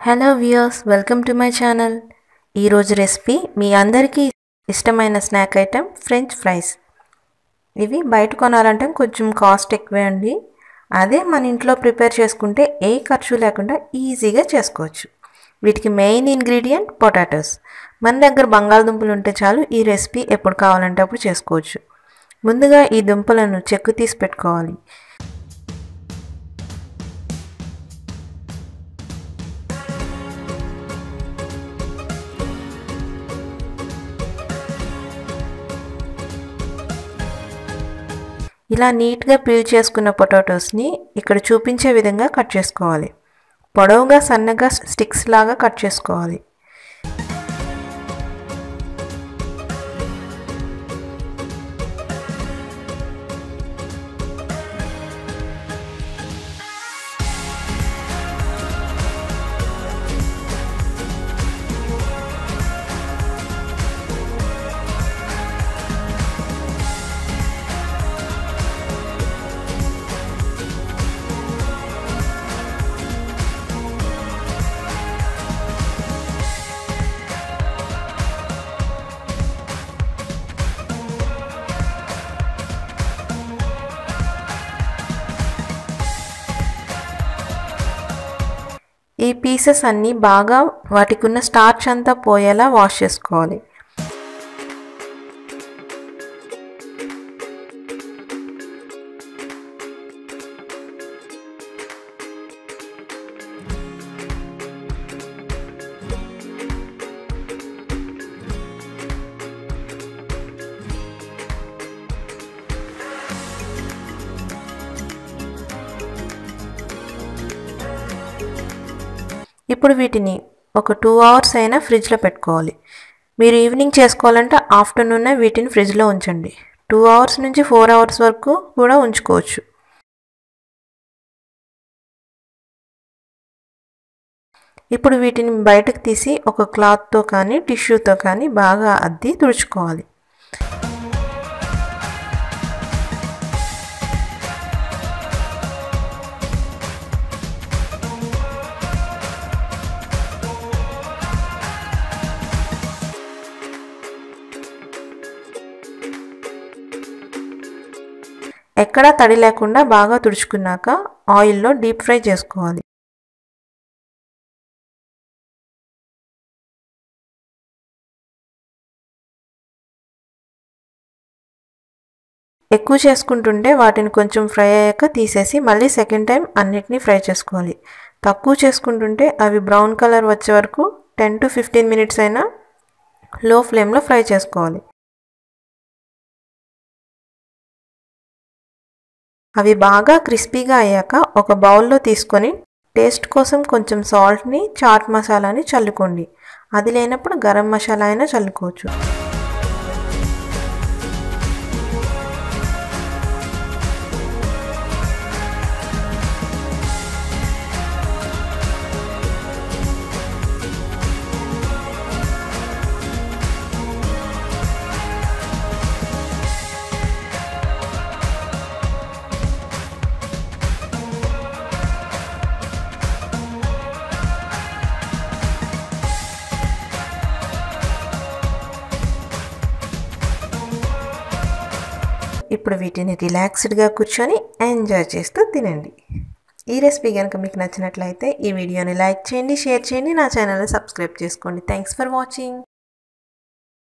Hello viewers welcome to my channel ఈరోజు recipe మీ అందరికీ ఇష్టమైన స్నాక్ ఐటెం ఫ్రెంచ్ ఫ్రైస్ ఇవి బయట కొనాలంటే కొంచెం కాస్ట్ ఎక్కువే అండి. అదే మన ఇంట్లో ప్రిపేర్ చేసుకుంటే ఏ ఖర్చు లేకుండా ఈజీగా చేసుకోవచ్చు. వీటికి మెయిన్ ఇంగ్రీడియంట్ పొటాటోస్ మన దగ్గర బంగాళదుంపలు ఉంటే చాలు ఈ రెసిపీ ఎప్పుడు కావాలంటే అప్పుడు చేసుకోవచ్చు. ముందుగా ఈ దుంపలను చెక్కు తీసి పెట్టుకోవాలి. ఇలా నీట్గా పీల్ చేసుకున్న పొటాటోస్ని ఇక్కడ చూపించే విధంగా కట్ చేసుకోవాలి. పొడవుగా సన్నగా స్టిక్స్ లాగా కట్ చేసుకోవాలి. ఈ పీసెస్ అన్నీ బాగా వాటికి ఉన్న స్టార్చ్ అంతా పోయేలా వాష్ చేసుకోవాలి. ఇప్పుడు వీటిని ఒక టూ అవర్స్ అయినా ఫ్రిడ్జ్లో పెట్టుకోవాలి. మీరు ఈవినింగ్ చేసుకోవాలంటే ఆఫ్టర్నూనే వీటిని ఫ్రిడ్జ్లో ఉంచండి. టూ అవర్స్ నుంచి ఫోర్ అవర్స్ వరకు కూడా ఉంచుకోవచ్చు. ఇప్పుడు వీటిని బయటకు తీసి ఒక క్లాత్తో కానీ టిష్యూతో కానీ బాగా అద్ది తుడుచుకోవాలి. ఎక్కడా తడి లేకుండా బాగా తుడుచుకున్నాక ఆయిల్లో డీప్ ఫ్రై చేసుకోవాలి. ఎక్కువ చేసుకుంటుంటే వాటిని కొంచెం ఫ్రై అయ్యాక తీసేసి మళ్ళీ సెకండ్ టైం అన్నిటినీ ఫ్రై చేసుకోవాలి. తక్కువ చేసుకుంటుంటే అవి బ్రౌన్ కలర్ వచ్చే వరకు టెన్ టు ఫిఫ్టీన్ మినిట్స్ అయినా లో ఫ్లేమ్లో ఫ్రై చేసుకోవాలి. అవి బాగా క్రిస్పీగా అయ్యాక ఒక బౌల్లో తీసుకొని టేస్ట్ కోసం కొంచెం సాల్ట్ని చాట్ మసాలాని చల్లుకోండి. అది లేనప్పుడు గరం మసాలా అయినా చల్లుకోవచ్చు. ఇప్పుడు వీటిని రిలాక్స్డ్గా కూర్చొని ఎంజాయ్ చేస్తూ తినండి. ఈ రెసిపీ కనుక మీకు నచ్చినట్లయితే ఈ వీడియోని లైక్ చేయండి షేర్ చేయండి నా ఛానల్ని సబ్స్క్రైబ్ చేసుకోండి. Thanks for watching